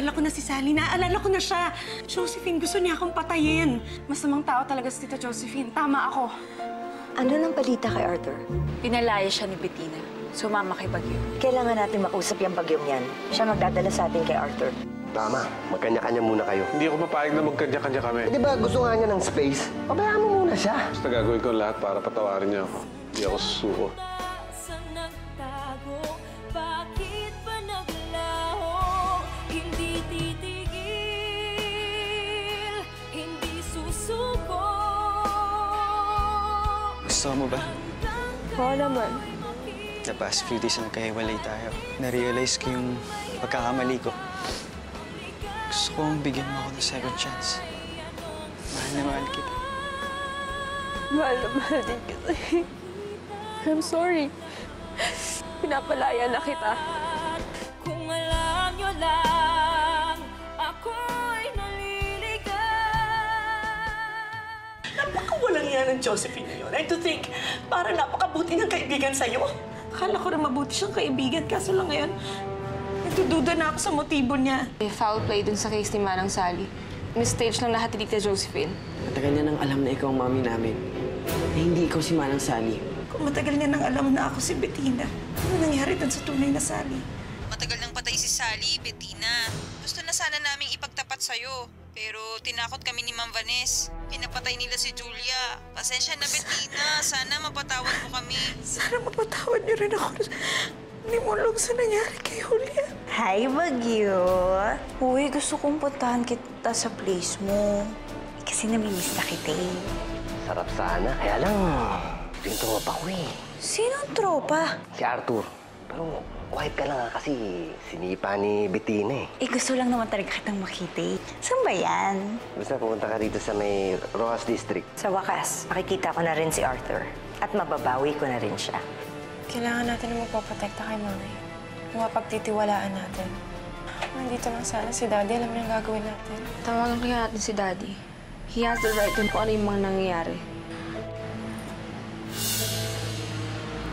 Naaalala ko na si Sally. Naaalala ko na siya. Josephine, gusto niya akong patayin. Masamang tao talaga si Tita Josephine. Tama ako. Ano nang balita kay Arthur? Pinalaya siya ni Bettina. Sumama kay Bagyo. Kailangan natin makausap yung bagyong yan. Siya magdadala sa atin kay Arthur. Tama, magkanya-kanya muna kayo. Hindi ako papayag na magkanya-kanya kami. Eh, di ba gusto nga niya ng space? Pabayaan mo muna siya. Basta gagawin ko lahat para patawarin niya ako. Hindi ako susuko. Gusto mo ba? Oo naman. The past few days na nagkahiwalay tayo, na-realize ko yung pagkakamali ko. Gusto kong bigyan mo ako ng second chance. Mahal na mahal kita. Mahal na mahal din kita. I'm sorry. Pinapalaya na kita. Kung alam nyo lang, Napakawalang yan ng Josephine na yun. I to think, para napakabuti ng kaibigan sa'yo. Akala ko rin mabuti siyang kaibigan, kaso lang ngayon, nagdududa na ako sa motibo niya. May foul play dun sa case ni Manang Sally. Mistage lang lahat ni Tita Josephine. Matagal niya nang alam na ikaw ang mami namin. Na hindi ikaw si Manang Sally. Kung matagal niya nang alam na ako si Bettina, ano nangyari dun sa tunay na Sally? Matagal nang patay si Sally, Bettina. Gusto na sana naming ipagtapat sa'yo. Pero tinakot kami ni Ma'am Vanes. Pinapatay nila si Julia. Pasensya na, Bettina. Sana mapatawad mo kami. Sana mapatawad niyo rin ako. Nimulog sa nangyari kay Julia. Hi, Bagyo! Uy, gusto kong puntahan kita sa place mo. Eh, Kasi namimiss na kita eh. Sarap sana. Kaya lang, yung tropa ko eh. Sino ang tropa? Si Arthur. Pero quiet ka lang ha, kasi sinipa ni Bettina eh. Eh, gusto lang naman talaga kitang makita eh. Saan ba yan? Basta pumunta ka rito sa may Rojas District. Sa wakas, makikita ko na rin si Arthur. At mababawi ko na rin siya. Kailangan natin na magpoprotekta kay Mami. Mapagtitiwalaan natin. Nandito lang sana si Daddy. Alam niya ang gagawin natin. Tawagan kaya natin si Daddy. He has the right to kung ano yung mga nangyayari.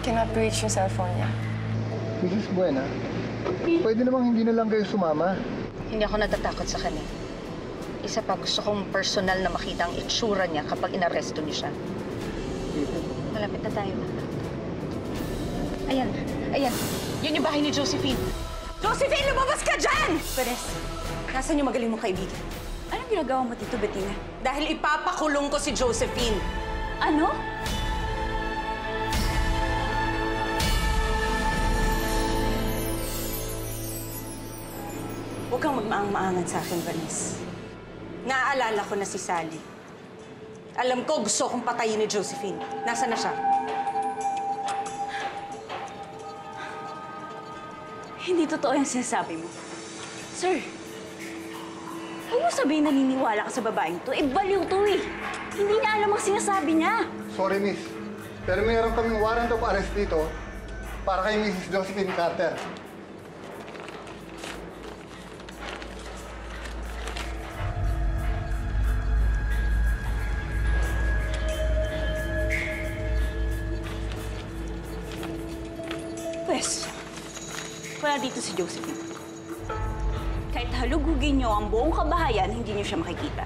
Cannot reach yung cellphone niya. Mrs. Buena, pwede namang hindi na lang kayo sumama. Hindi ako natatakot sa kanya. Isa pa, gusto kong personal na makita ang itsura niya kapag inaresto niyo siya. Malapit na tayo. Ayan, ayan. Yun yung bahay ni Josephine. Josephine, lumabas ka dyan! Perez, nasan yung magaling mong kaibigan? Anong ginagawa mo dito, Bettina? Dahil ipapakulong ko si Josephine. Ano? Kang magmaang-maangan sa akin, Vanis. Naaalala ko na si Sally. Alam ko gusto kong patayin ni Josephine. Nasaan na siya? Hindi totoo yung sinasabi mo. Sir, huwag mo sabihin naniniwala ka sa babaeng to. Eh, baliw to eh. Hindi niya alam ang sinasabi niya. Sorry, miss. Pero mayroon kaming warrant of arrest dito para kay Mrs. Josephine Carter. Wala dito si Josephine. Kahit halugugin niyo ang buong kabahayan, hindi niyo siya makikita.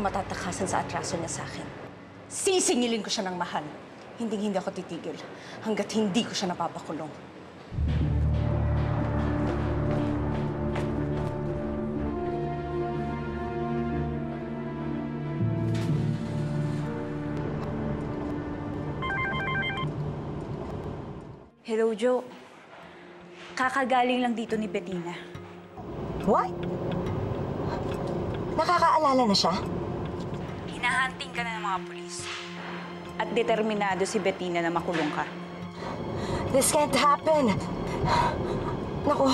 Ako matatakasan sa atraso niya sa akin. Sisingilin ko siya ng mahal. Hindi hindi ako titigil hanggat hindi ko siya napapakulong. Hello, Joe. Kakagaling lang dito ni Bettina. What? Nakakaalala na siya? Hinahanting ka na ng mga pulis. At determinado si Bettina na makulong ka. This can't happen. Naku,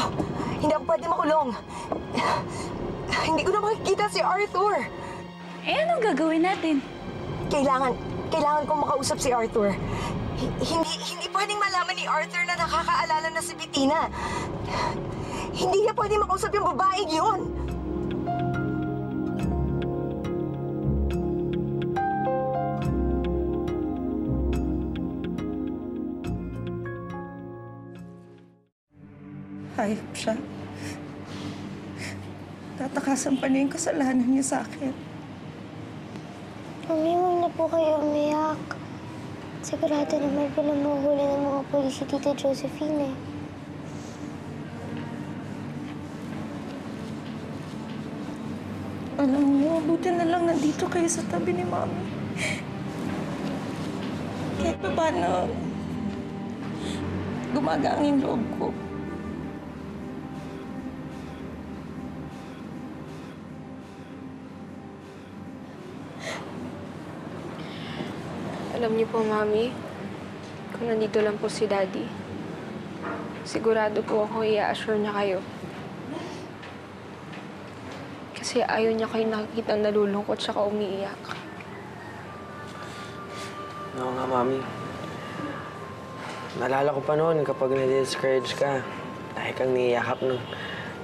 hindi ako pwede makulong. Hindi ko na makikita si Arthur. Eh, anong gagawin natin? Kailangan, Kailangan kong makausap si Arthur. H- hindi, hindi pwedeng malaman ni Arthur na nakakaalala na si Bettina. Hindi niya pwedeng makausap yung babaeng yun. Hayop siya. Tatakasan pa niya yung kasalanan niya sa akin. Mami, huwag na po kayo umiyak. Sigurado naman po na mahuhuli ng mga pulis si Tita Josephine eh. Alam niyo, buti na lang nandito kayo sa tabi ni Mami. Kahit pa paano, gumagaan yung loob ko. Alam niyo po, Mami, kung nandito lang po si Daddy, sigurado po ako i-assure niya kayo. Kasi ayaw niya kayo nakikita nalulungkot siya umiiyak. Oo nga, Mami. Naalala ko pa noon kapag na-discourage ka, dahil kang niyakap ng,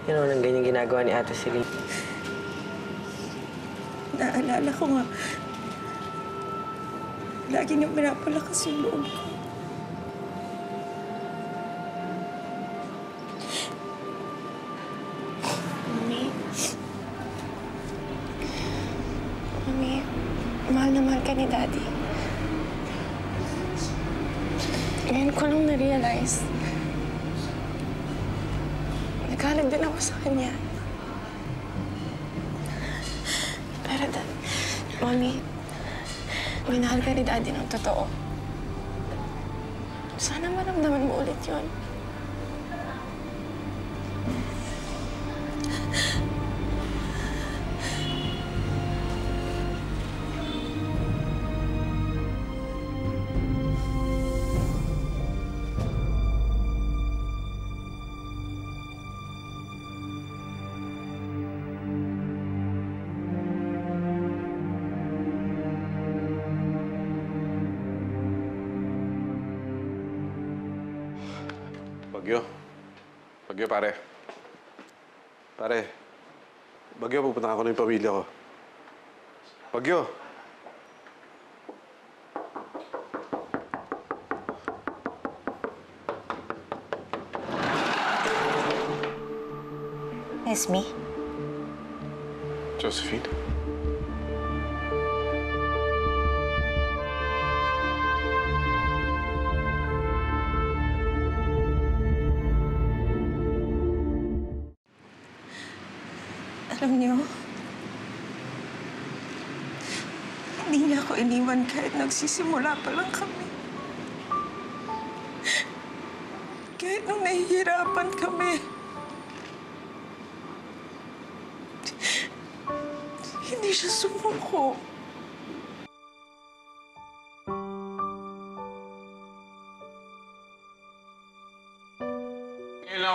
you know, ng ganyan ginagawa ni Ate Celine. Naalala ko nga, lagi niyang pinapalakas yung loob ko. Mami. Mami, mahal na mahal ka ni Daddy. Ngayon ko lang na-realize. Naghanap din ako sa kanya. Pero, Mami, Daddy ng totoo. Sana maramdaman mo ulit yun. Bagyo, pare. Pare. Bagyo, pupunta ako ng pamilya ko. Bagyo. Me? Josephine? Alam niyo, hindi niya ako iniwan kahit nagsisimula pa lang kami. Kahit nung nahihirapan kami. Hindi siya sumuko.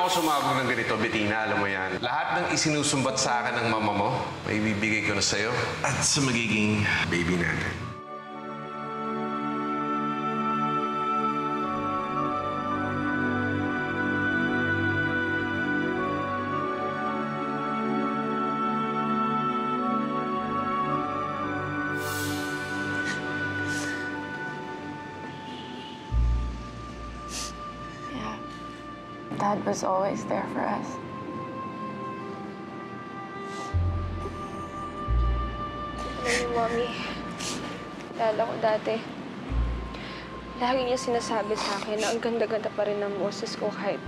Ako sumabog ng ganito, Bettina, alam mo yan. Lahat ng isinusumbat sa akin ng mama mo, may bibigay ko na sa'yo at sa magiging baby natin. Dad was always there for us. Niyo, Mommy, lala ko dati, lagi niya sinasabi sa akin na ang ganda-ganda pa rin ng boses ko kahit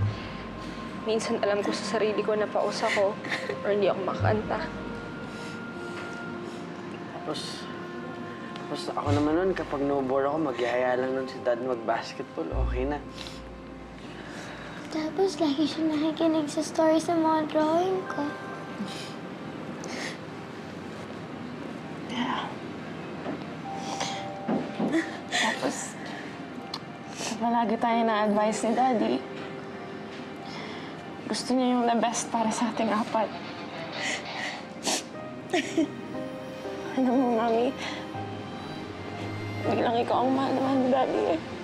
minsan alam ko sa sarili ko na pausa ko or hindi ako makanta. Tapos, tapos ako naman nun, kapag no-bore ako, magyaya lang nun si Dad mag-basketball, okay na. Tapos lagi siya nakikinig sa stories ng mga drawing ko. Yeah. Tapos, palagi tayo na-advise ni Daddy. Gusto niya yung the best para sa ating apat. Alam mo, Mami, bilang ikaw ang mahal naman ni Daddy eh.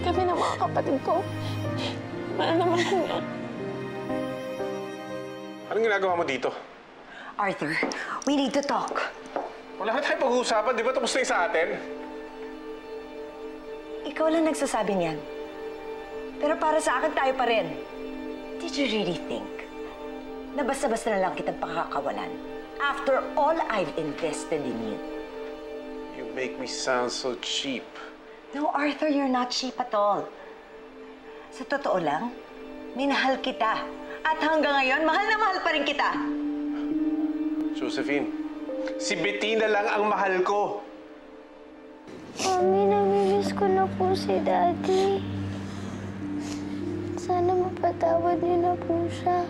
Kami ng mga kapatid ko. Mahal na mahal niya. Anong ginagawa mo dito? Arthur, we need to talk. Wala ka tayong pag-uusapan, di ba? Tapos na sa atin. Ikaw lang nagsasabi niyan. Pero para sa akin, tayo pa rin. Did you really think na basta-basta na lang kitang pakakawalan? After all I've invested in you. You make me sound so cheap. No, Arthur, you're not cheap at all. Sa totoo lang, minahal kita. At hanggang ngayon, mahal na mahal pa rin kita. Josephine, si Bettina lang ang mahal ko. Mami, namimiss ko na po si Daddy. Sana mapatawad niyo na po siya.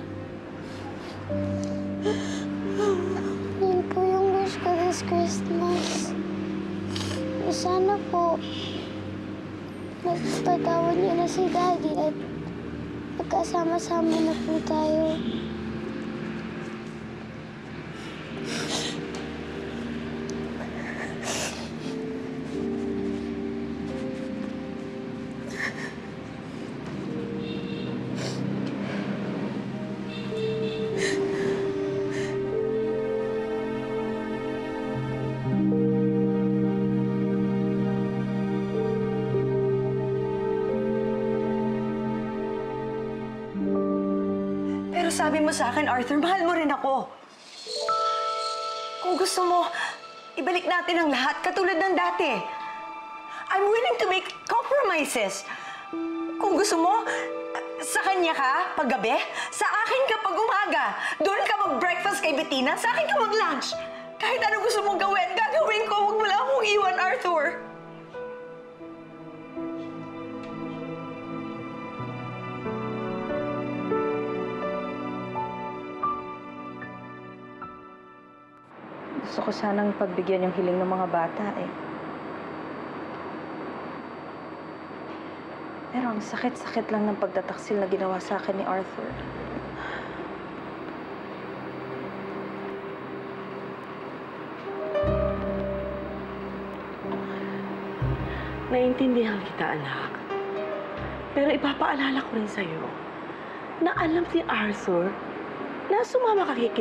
Yun po yung wish ko this Christmas. Sana po, mapatawad niyo na si Daddy at magkasama-sama na po tayo. Pero sabi mo sa akin, Arthur, mahal mo rin ako. Kung gusto mo, ibalik natin ang lahat katulad ng dati. I'm willing to make compromises. Kung gusto mo, sa kanya ka paggabi, sa akin ka pag umaga. Doon ka mag-breakfast kay Bettina, sa akin ka mag-lunch. Kahit ano gusto mong gawin, gagawin ko. Huwag mo lang akong iwan, Arthur. Gusto ko sanang pagbigyan yung hiling ng mga bata eh. Pero ang sakit-sakit lang ng pagtataksil na ginawa sa akin ni Arthur. Naiintindihan kita, anak. Pero ipapaalala ko rin sa'yo na alam ni Arthur na sumama ka kay.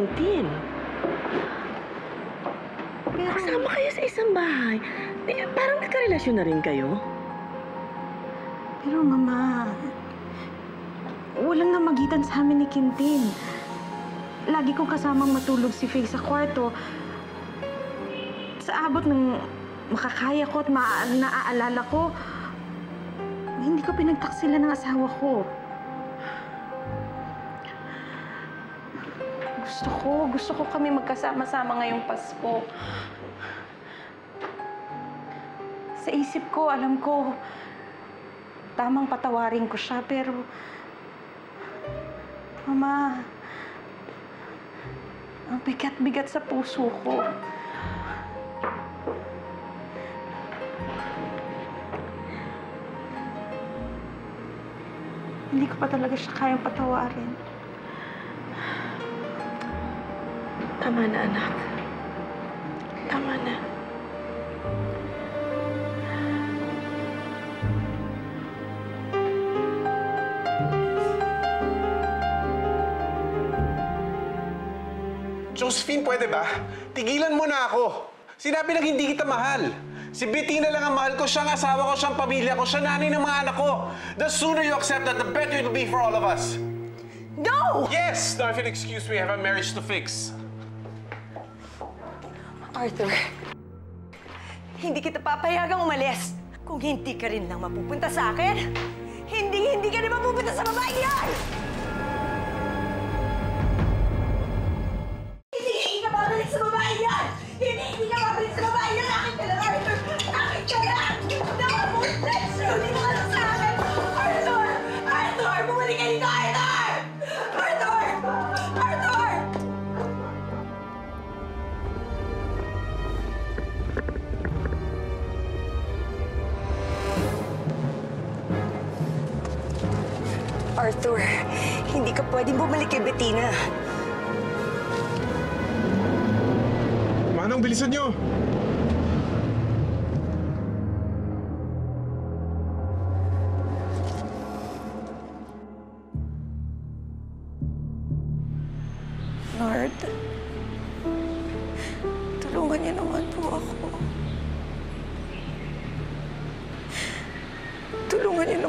Pero... Kasama kayo sa isang bahay. Di, parang nagkarelasyon na rin kayo. Pero mama, walang namagitan sa amin ni Quintin. Lagi kong kasamang matulog si Faye sa kwarto. Sa abot ng makakaya ko at naaalala ko, hindi ko pinagtaksilan ng asawa ko. Gusto ko, gusto ko kami magkasama-sama ngayong Pasko. Sa isip ko, alam ko, tamang patawarin ko siya, pero... Mama, ang bigat-bigat sa puso ko. Hindi ko pa talaga siya kayang patawarin. Tama na, anak. Tama na. Josephine, pwede ba? Tigilan mo na ako. Sinabi lang hindi kita mahal. Si Bettina lang ang mahal ko, siyang asawa ko, siyang pamilya ko, siya nanay ng mga anak ko. The sooner you accept that, the better it'll be for all of us. No! Yes! Now, if you'll excuse me, I have a marriage to fix. Arthur, hindi kita papayagang umalis. Kung hindi ka rin lang mapupunta sa akin, hindi, hindi ka rin mapupunta sa babae yan!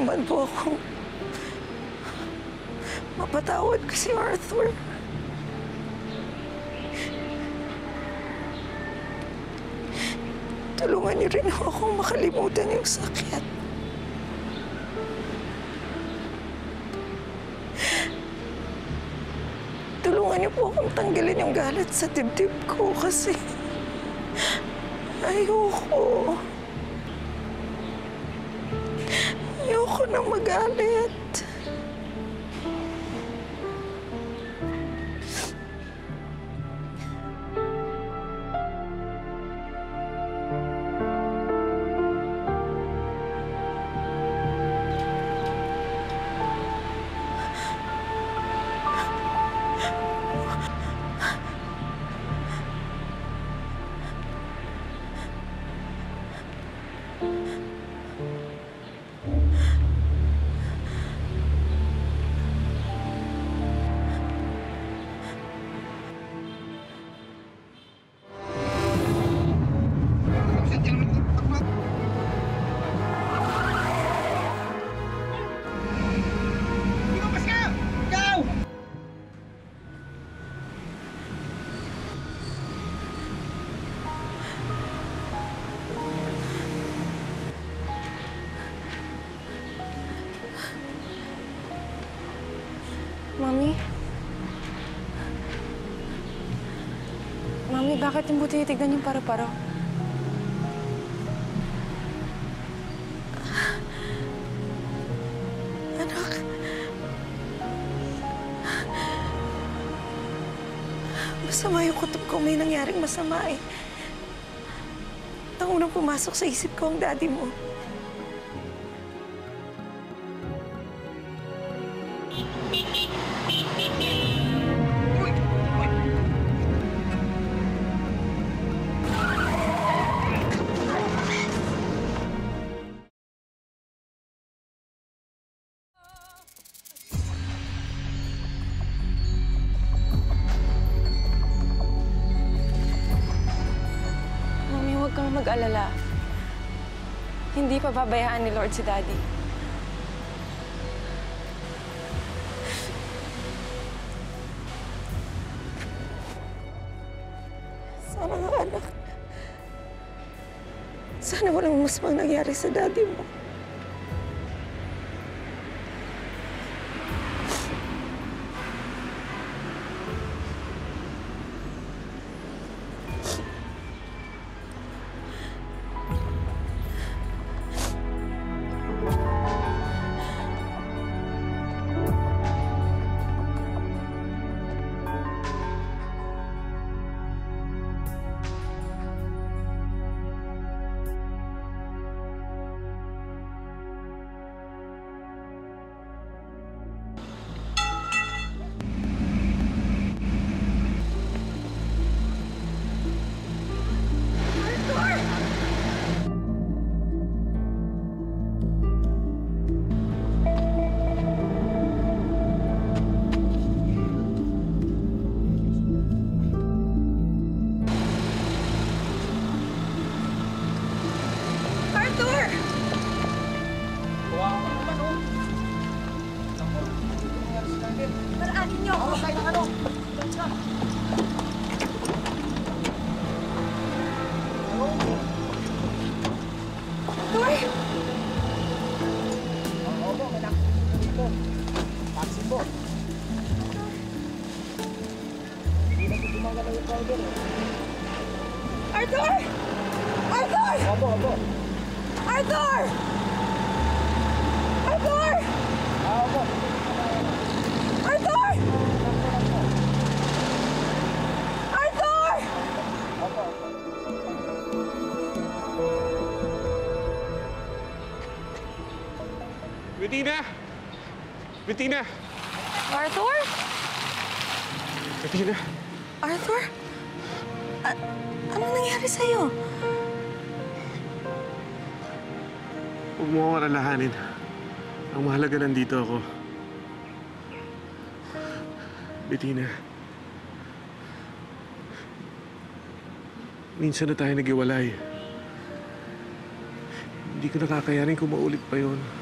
Naman po ako. Mapatawad ko si Arthur. Tulungan niyo rin ho akong makalimutan yung sakit. Tulungan niyo po akong tanggalin yung galit sa dibdib ko kasi ayoko. Ayoko na magalit. Bakit yung buti tignan yung paro-paro? Anak. Masama yung kutob ko. May nangyaring masama eh. Ang unang pumasok sa isip ko ang daddy mo. Hindi pa babayaan ni Lord si Daddy. Sana nga, anak. Sana walang masmang nangyari sa daddy mo. Bettina! Bettina! Arthur? Bettina! Arthur? A- ano nangyari sa'yo? Huwag mo akong alalahanin. Ang mahalaga nandito ako. Bettina, Minsan na tayo nag-iwalay. Hindi ko nakakayanin kung maulit pa yon.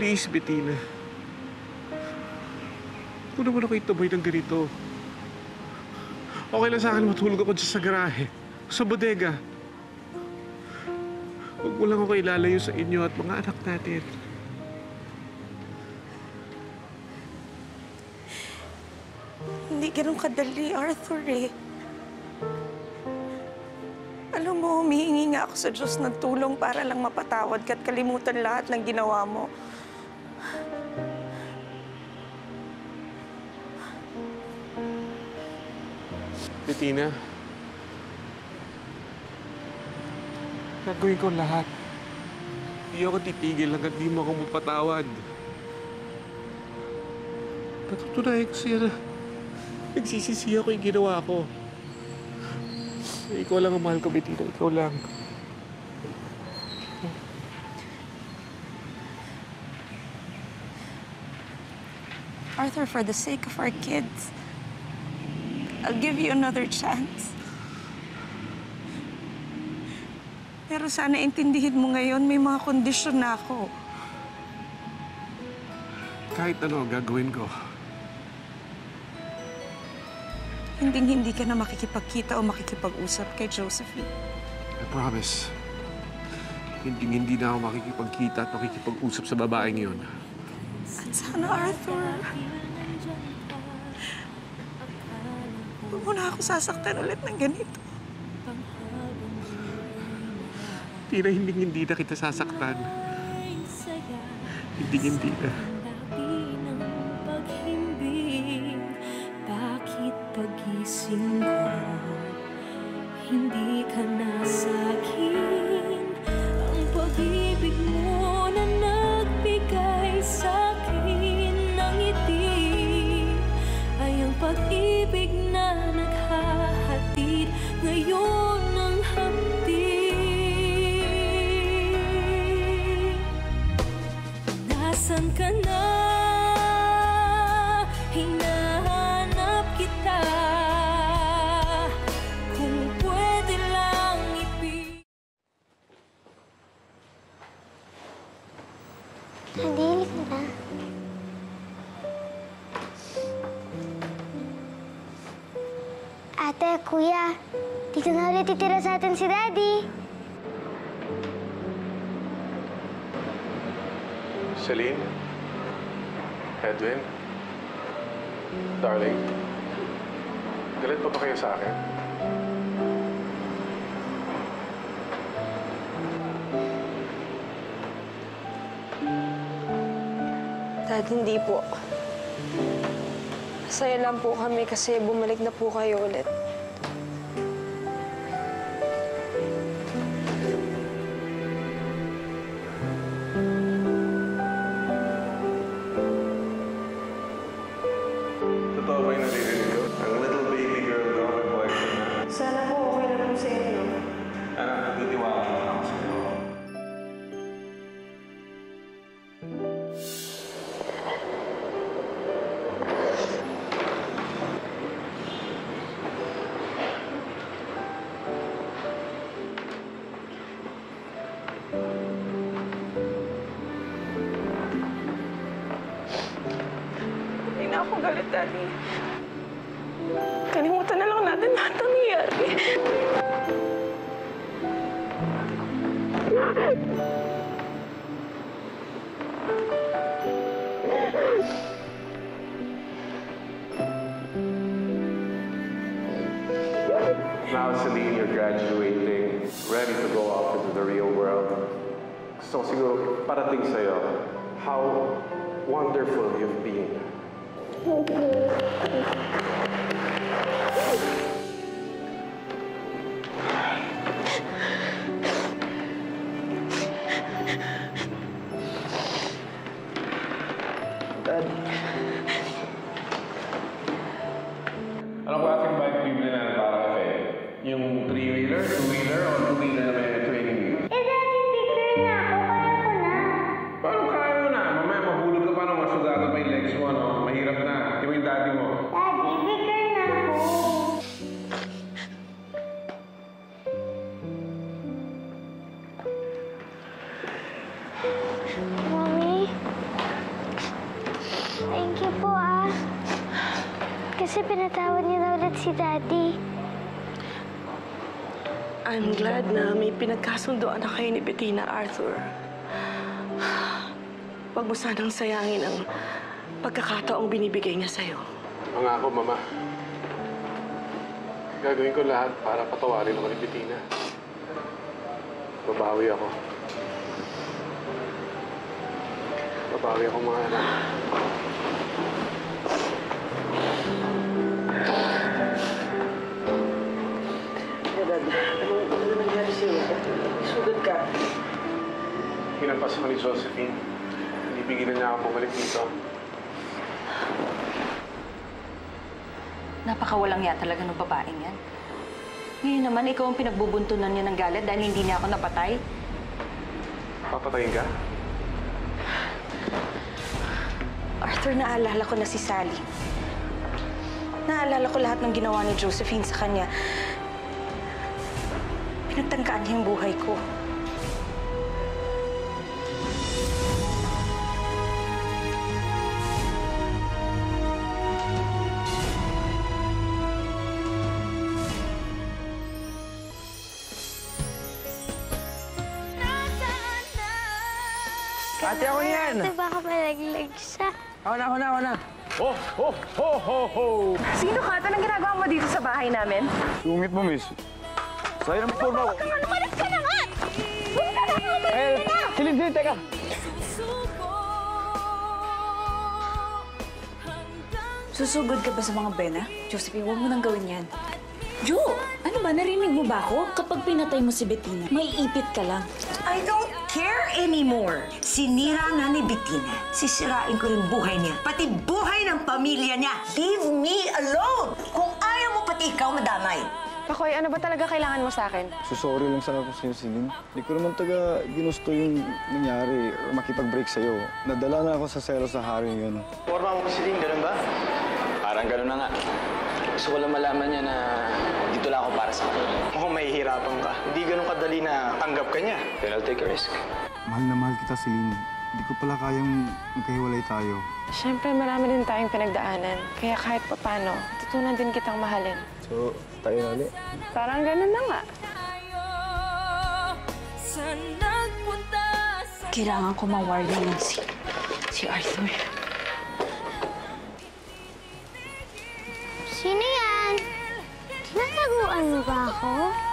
Please, Bettina. Huwag naman ako itaboy ng ganito. Okay lang sa akin matulog ako dyan sa garahe. Sa bodega. Huwag mo lang ako ilalayo sa inyo at mga anak natin. Hindi ganun kadali, Arthur eh. Alam mo, humihingi nga ako sa Diyos ng tulong para lang mapatawad ka at kalimutan lahat ng ginawa mo. Bettina. Gagawin ko lahat. Hindi ako titigil hanggat di mo ako mapatawad. Patutunayan ko siya na nagsisisi ako yung ginawa ko. Ikaw lang ang mahal ko, Bettina. Ikaw lang. Arthur, for the sake of our kids, I'll give you another chance. Pero sana intindihin mo ngayon, may mga kondisyon na ako. Kahit ano gagawin ko, Hinding-hindi ka na makikipagkita o makikipag-usap kay Josephine. I promise. Hindi hindi na ako makikipagkita at makikipag-usap sa babaeng yun. At sana, Arthur, huwag mo na ako sasaktan ulit ng ganito. Tina, hindi hindi na kita sasaktan. Hindi hindi na. Nasaan ka na? Hinahanap kita Kung pwede lang ipig Nadili ka na. Ate, kuya, dito na ulit titira sa atin si Daddy. Celine? Edwin? Darling? Galit pa ba kayo sa akin? Dad, hindi po. Masaya lang po kami kasi bumalik na po kayo ulit. Now, Celine, you're graduating, ready to go off into the real world. So siguro, parating sa'yo, how wonderful you've been. Dad, Mommy, thank you po ah. Kasi pinatawad niyo na ulit si Daddy. I'm glad na may pinagkasundoan na kayo ni Bettina, Arthur. Huwag mo sanang sayangin ang pagkakataong binibigay niya sa'yo. Pangako, Mama. Gagawin ko lahat para patawarin ako ni Bettina. Babawi ako. Babawi ako mga anak. Dad. Ano, ano nangyari sa'yo? Sugat ka. Hinampas ako ni Josephine. Hindi pigilan niya ako bumalik dito. Napakawalang ya talaga ng babaeng yan. Ngayon naman, ikaw ang pinagbubuntunan niya ng galit dahil hindi niya ako napatay. Papatayin ka? Arthur, naalala ko na si Sally. Naalala ko lahat ng ginawa ni Josephine sa kanya. Pinagtangkaan niya yung buhay ko. Ate, ako yan! Ate, baka malaglag siya. Ako na, ako na, ako na. Oh, oh, ho, ho, ho! Sino ka? Anong ginagawa mo dito sa bahay namin? Sungit mo, miss. Sa'yo ng forma ko. Umalis ka na nga! Huwag ka na nga! Eh, Silindi, teka. Susugod ka ba sa mga bena? Josephine, huwag mo nang gawin yan. Jo, ano ba? Narinig mo ba ako? Kapag pinatay mo si Bettina, may ipit ka lang. I don't anymore. Sinira na ni Bettina. Sisirain ko rin buhay niya. Pati buhay ng pamilya niya. Leave me alone! Kung ayaw mo pati ikaw madamay. Pakoy, ano ba talaga kailangan mo sa akin? Susorry lang sana ako sa'yo, Celine. Hindi ko naman taga ginusto yung nangyari or makipag-break sa'yo. Nadala na ako sa selos na hari yun. Forma mo din, ganun ba? Parang ganun na nga. Gusto ko lang malaman niya na dito lang ako para sa kanya. Mukhang mahihirapan ka. Hindi ganun kadali na tanggap ka niya. Then I'll take a risk. Mahal na mahal kita, Celine. Hindi ko pala kayang magkahiwalay tayo. Siyempre, marami din tayong pinagdaanan. Kaya kahit papano, tutunan din kitang mahalin. So, tayo na ulit. Parang ganun na nga. Kailangan ko ma-warning yan si, si Arthur. Sino yan? Tinataguan mo ba ako?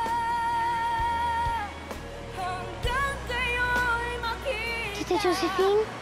Josephine? ang